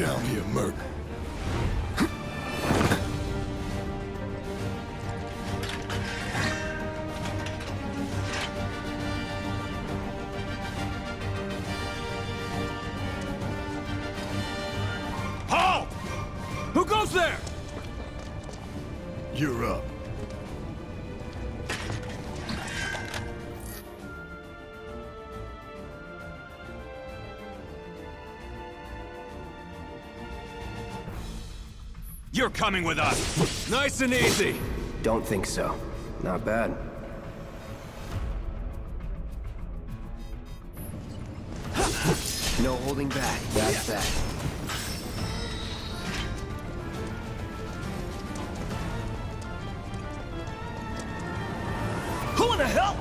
down here, Merc. You're coming with us. Nice and easy. Don't think so. Not bad. No holding back. That's that. Who in the hell?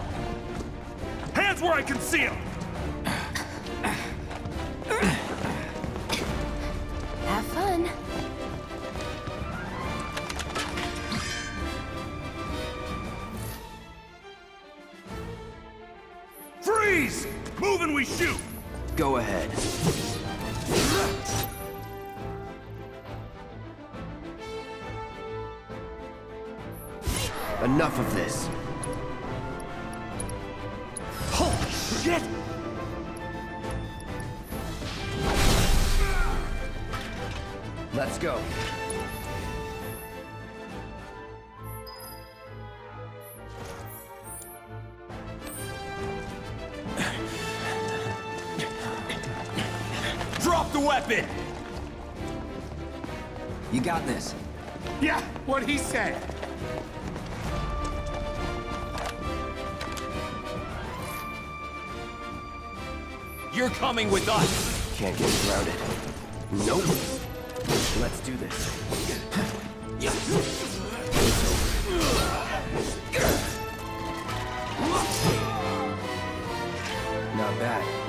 Hands where I can see them. We shoot. Go ahead. Enough of this. You're coming with us. Can't get grounded. Nope. Let's do this. Not bad.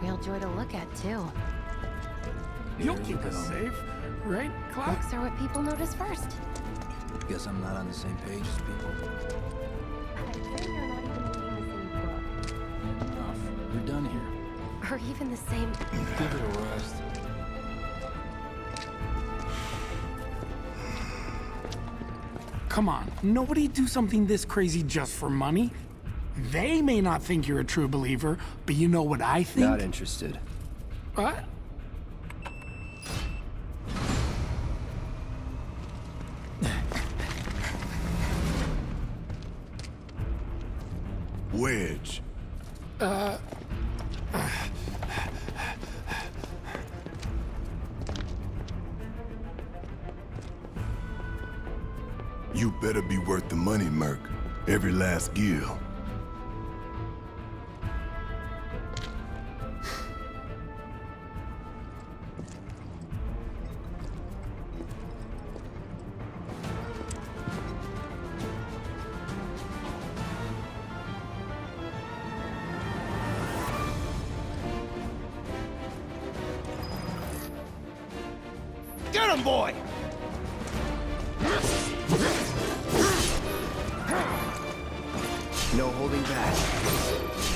Real joy to look at, too. You'll keep us safe, right, Cloud? Looks are what people notice first. Guess I'm not on the same page as people. Enough. You're done here. Or even the same... Give it a rest. Come on, nobody do something this crazy just for money. They may not think you're a true believer, but you know what I think? Not interested. What? Wedge. Uh... You better be worth the money, Merc. Every last gil. Boy! No holding back.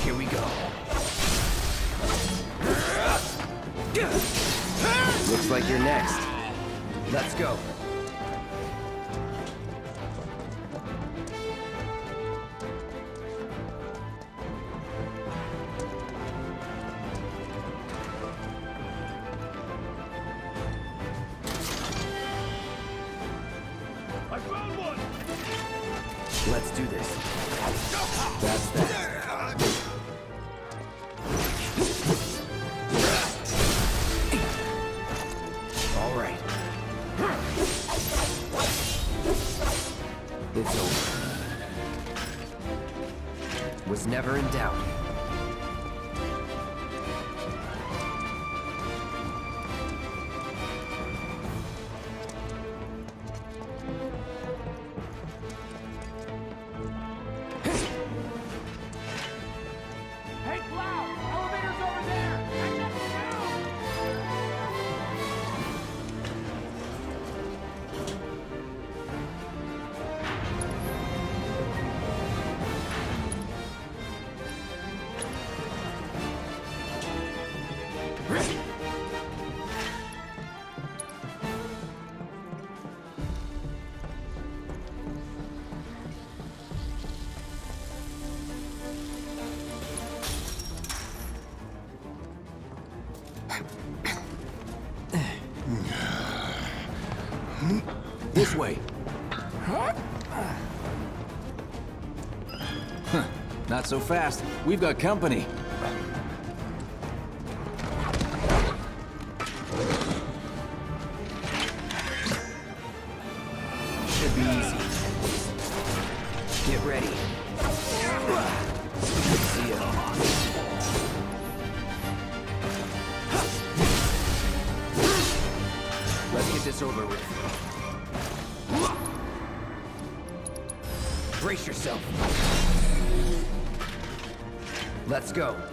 Here we go. Looks like you're next. Let's go. Was never in doubt. So fast. We've got company. Should be easy. Get ready. Let's get this over with. Brace yourself. Let's go.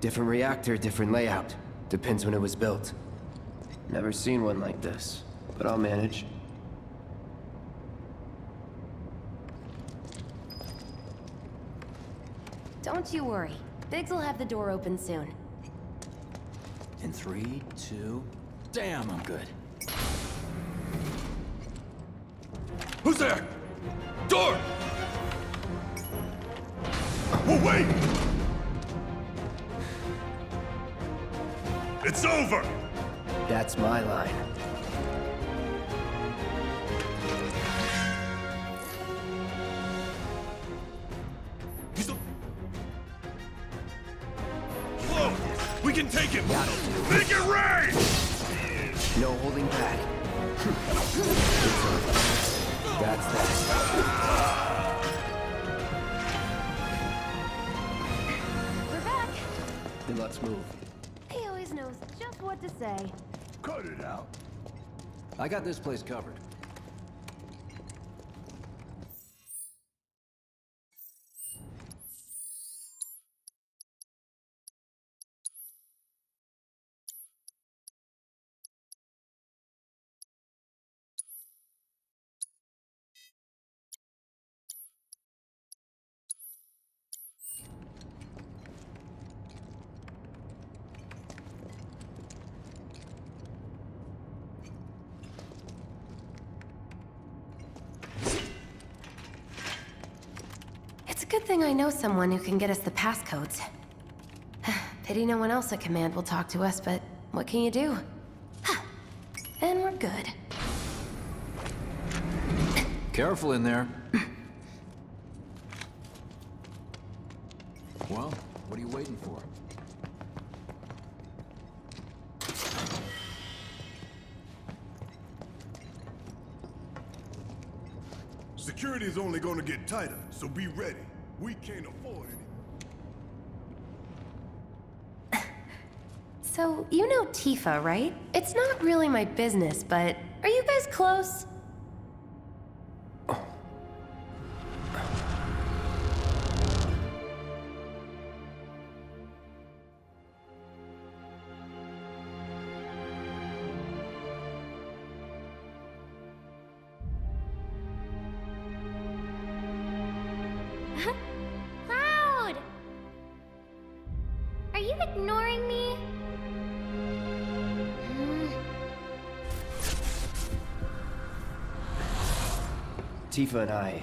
Different reactor, different layout. Depends when it was built. Never seen one like this, but I'll manage. Don't you worry. Biggs will have the door open soon. In three, two... Damn, I'm good. Who's there? Door! Oh, wait! It's over! That's my line. He's. Whoa! We can take him! Make it rain! No holding back. That's that. We're back! Then let's move. To say. Cut it out. I got this place covered. It's a good thing I know someone who can get us the passcodes. Pity no one else at command will talk to us, but what can you do? and we're good. Careful in there. Is only gonna get tighter, so be ready. We can't afford any. So, you know Tifa, right? It's not really my business, but are you guys close? Cloud! Are you ignoring me? Tifa and I.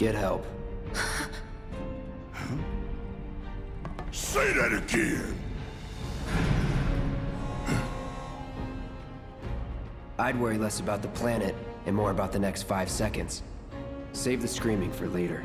Get help. Say that again! I'd worry less about the planet and more about the next five seconds. Save the screaming for later.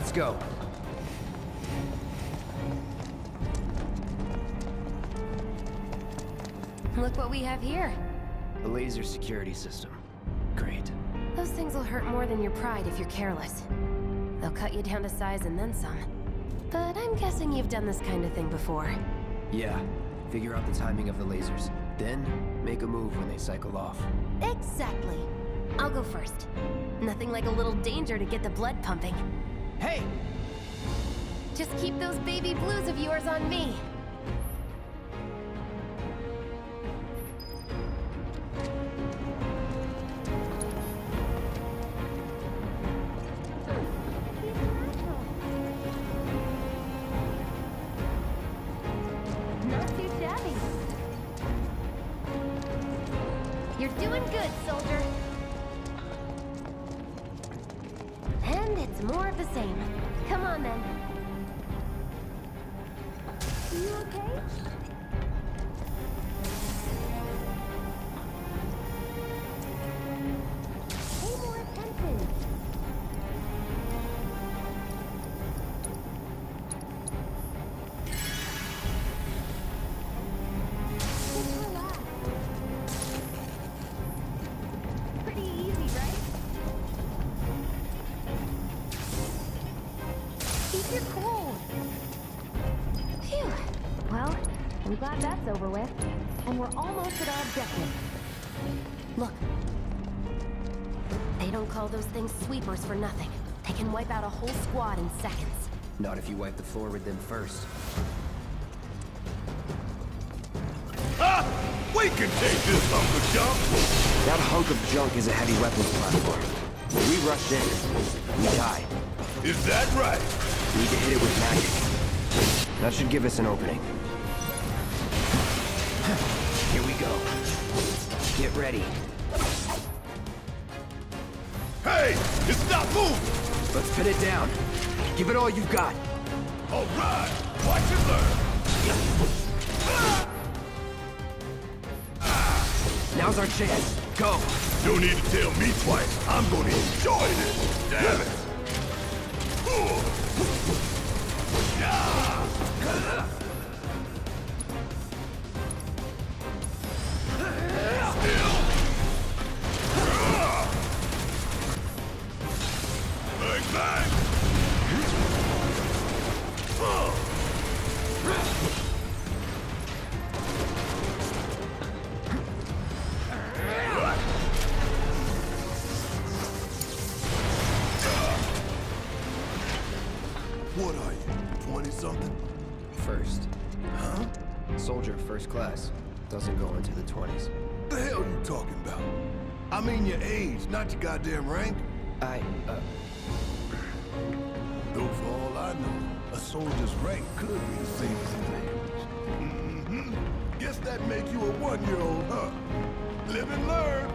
Let's go. Look what we have here. A laser security system. Great. Those things will hurt more than your pride if you're careless. They'll cut you down to size and then some. But I'm guessing you've done this kind of thing before. Yeah, figure out the timing of the lasers. Then, make a move when they cycle off. Exactly. I'll go first. Nothing like a little danger to get the blood pumping. Hey! Just keep those baby blues of yours on me. Our objective. Look. They don't call those things sweepers for nothing. They can wipe out a whole squad in seconds. Not if you wipe the floor with them first. Ah! We can take this hunk of junk! That hunk of junk is a heavy weapons platform. When we rushed in, we died. Is that right? Need to hit it with magic. That should give us an opening. Get ready. Hey! It's not moving! Let's pin it down. Give it all you've got. All right! Watch and learn! Now's our chance. Go. Don't need to tell me twice. I'm gonna enjoy this. Damn it! What are you, 20-something? First. Huh? Soldier first class. Doesn't go into the 20s. The hell you talking about? I mean your age, not your goddamn rank. I, uh, Though for all I know, a soldier's rank could be the same as his age. Mm-hmm. Guess that make you a one-year-old, huh? Live and learn.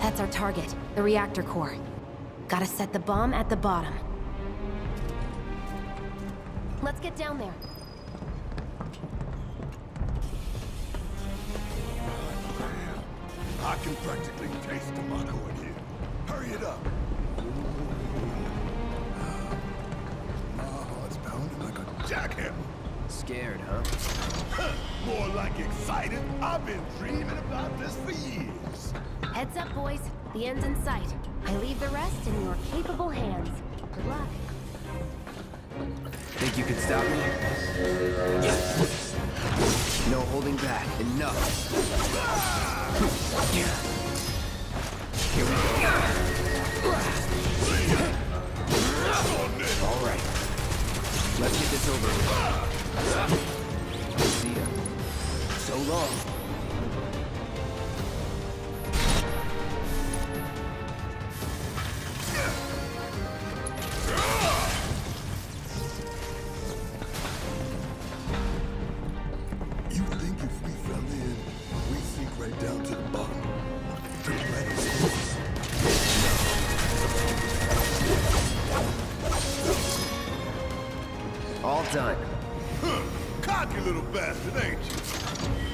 That's our target, the reactor core. Gotta set the bomb at the bottom. Let's get down there. I can practically taste tobacco in here. Hurry it up. My heart's pounding like a jackhammer. scared, huh? More like excited. I've been dreaming about this for years. Heads up, boys. The end's in sight. I leave the rest in your capable hands. Good luck. Think you can stop me? No holding back. Enough. Here we go. All right. Let's get this over with. See ya. So long. All done. Huh. Cocky little bastard, ain't you?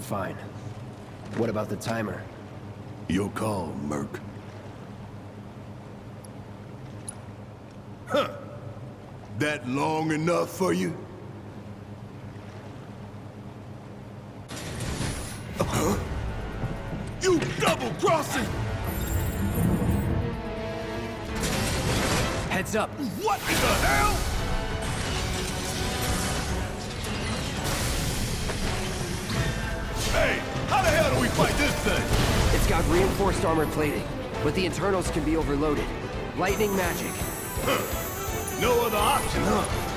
I'm fine. What about the timer? Your call, Merc. Huh. That long enough for you? Huh? You double-crossing! Heads up! What in the hell? Armor plating, but the internals can be overloaded. Lightning magic. Huh. No other option, huh?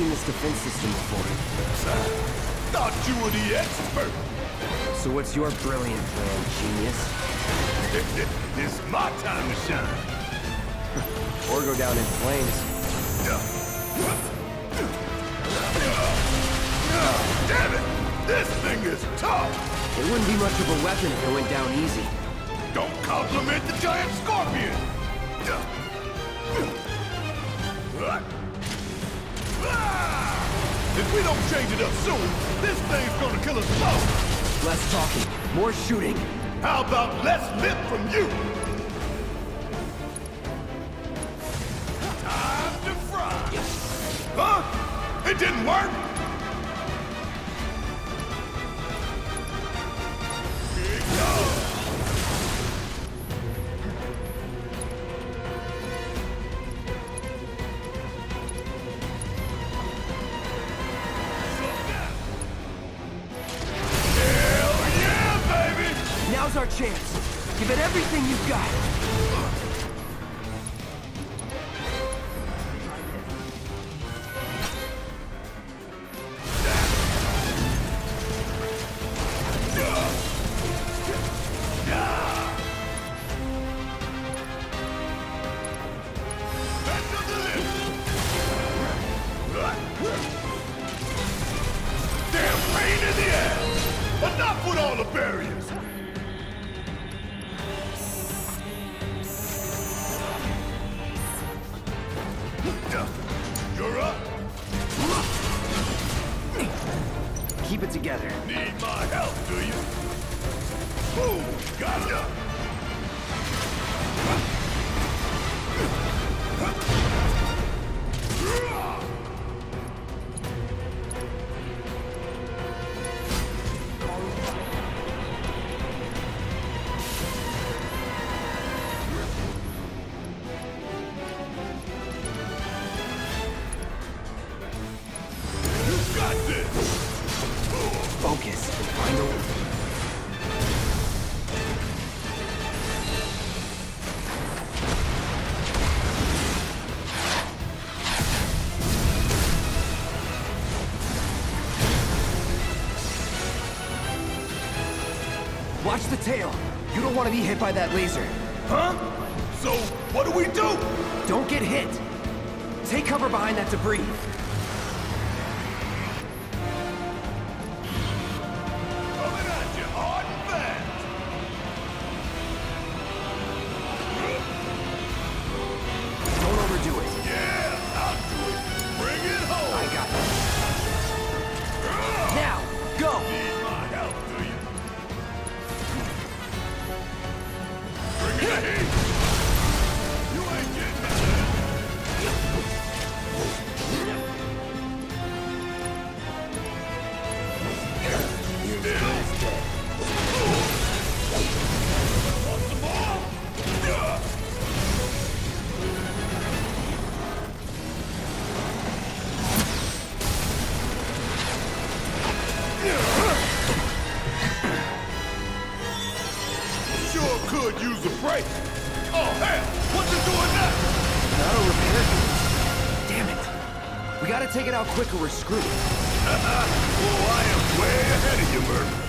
Seen this defense system before. Thought you were the expert. So what's your brilliant plan, genius? it's my time to shine. Or go down in flames. Damn it! This thing is tough! It wouldn't be much of a weapon if it went down easy. Don't compliment the giant scorpion! If we don't change it up soon, this thing's gonna kill us both! Less talking, more shooting. How about less lip from you? Chance. Give it everything you've got. The tail. You don't want to be hit by that laser. Huh? So, what do we do? Don't get hit. Take cover behind that debris. Take it out quick or we're screwed. Oh, I am way ahead of you, Murphy.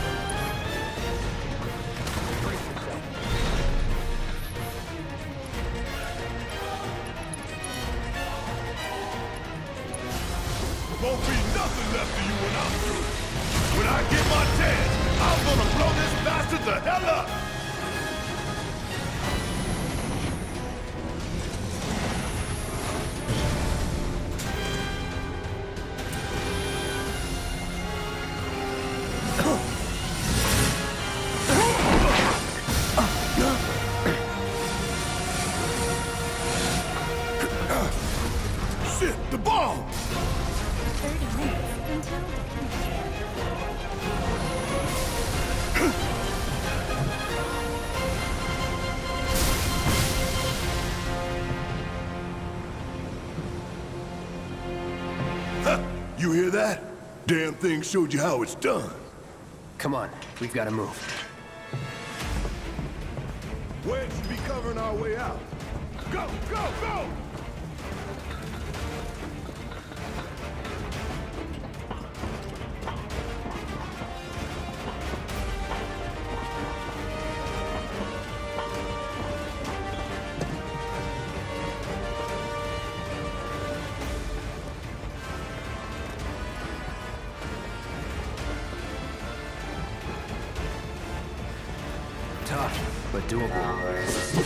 You hear that? Damn thing showed you how it's done. Come on, we've gotta move. Wedge should be covering our way out. Go, go, go! Tough, but doable.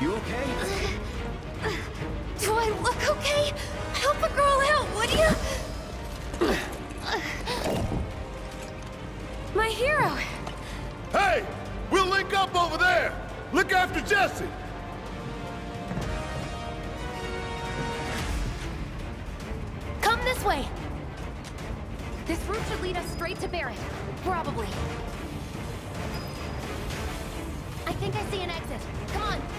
You okay? Do I look okay? Help a girl out, would you? My hero. Hey! We'll link up over there! Look after Jesse! Come this way! This route should lead us straight to Barret. Probably. I think I see an exit. Come on!